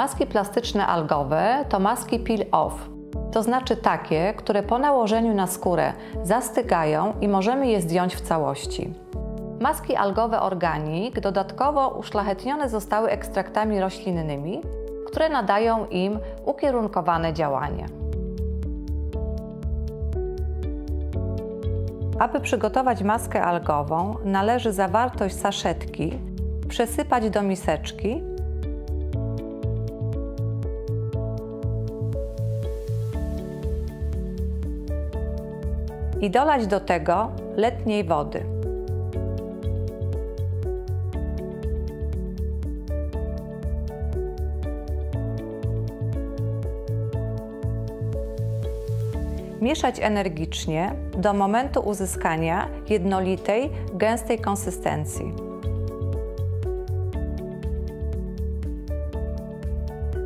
Maski plastyczne algowe to maski peel-off, to znaczy takie, które po nałożeniu na skórę zastygają i możemy je zdjąć w całości. Maski algowe Organic dodatkowo uszlachetnione zostały ekstraktami roślinnymi, które nadają im ukierunkowane działanie. Aby przygotować maskę algową, należy zawartość saszetki przesypać do miseczki i dolać do tego letniej wody. Mieszać energicznie do momentu uzyskania jednolitej, gęstej konsystencji.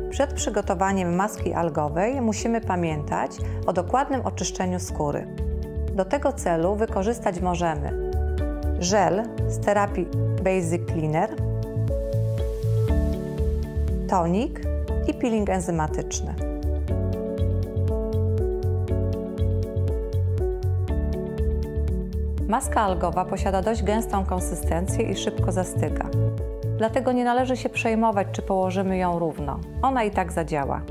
Przed przygotowaniem maski algowej musimy pamiętać o dokładnym oczyszczeniu skóry. Do tego celu wykorzystać możemy żel z terapii Basic Cleaner, tonik i peeling enzymatyczny. Maska algowa posiada dość gęstą konsystencję i szybko zastyga. Dlatego nie należy się przejmować, czy położymy ją równo. Ona i tak zadziała.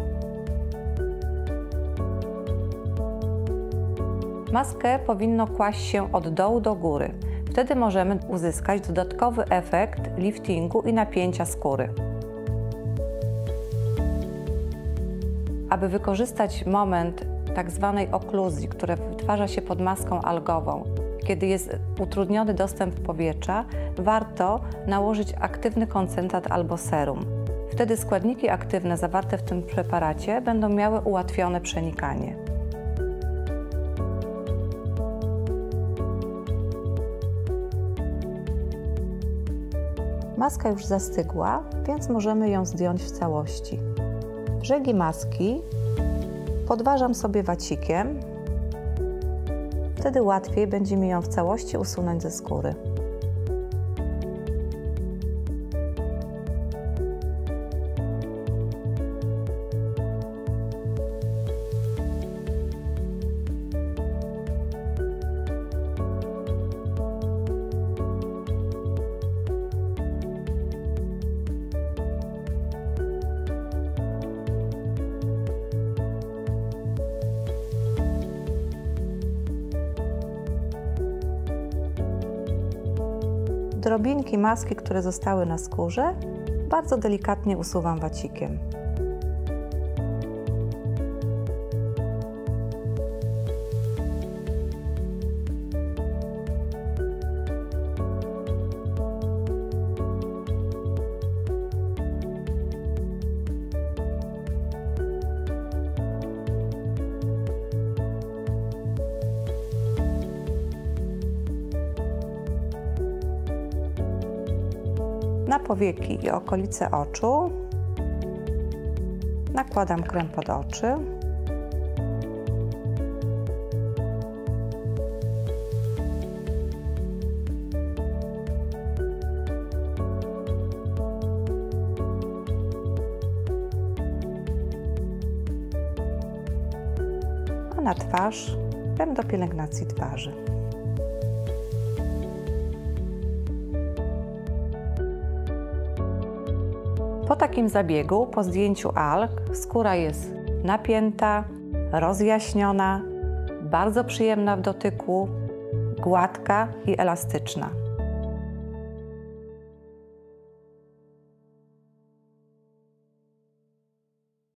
Maskę powinno kłaść się od dołu do góry. Wtedy możemy uzyskać dodatkowy efekt liftingu i napięcia skóry. Aby wykorzystać moment tak zwanej okluzji, która wytwarza się pod maską algową, kiedy jest utrudniony dostęp powietrza, warto nałożyć aktywny koncentrat albo serum. Wtedy składniki aktywne zawarte w tym preparacie będą miały ułatwione przenikanie. Maska już zastygła, więc możemy ją zdjąć w całości. Brzegi maski podważam sobie wacikiem Wtedy łatwiej będzie mi ją w całości usunąć ze skóry. Drobinki maski, które zostały na skórze, bardzo delikatnie usuwam wacikiem. Na powieki i okolice oczu nakładam krem pod oczy. A na twarz krem do pielęgnacji twarzy. Takim zabiegu, po zdjęciu alg, skóra jest napięta, rozjaśniona, bardzo przyjemna w dotyku, gładka i elastyczna.